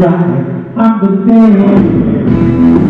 Right, I'm the day.